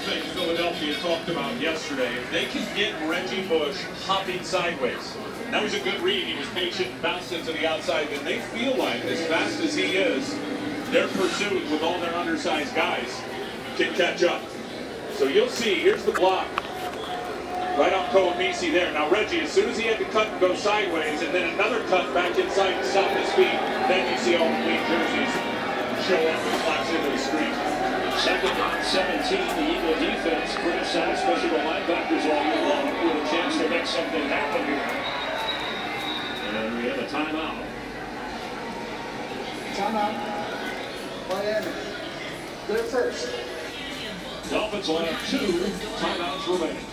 thing Philadelphia talked about yesterday. If they can get Reggie Bush hopping sideways, that was a good read. He was patient, bounced into the outside. Then they feel like, as fast as he is, their pursuit with all their undersized guys can catch up. So you'll see, here's the block. Right on Kouamisi there. Now Reggie, as soon as he had to cut and go sideways, and then another cut back inside to stop his feet, then you see all the clean jerseys show up and flash into the screen. Second on 17, the Eagle defense criticized, especially the linebackers all year long, with a chance to make something happen here. And we have a timeout. Timeout. Miami. They're first. Dolphins will have two timeouts remaining.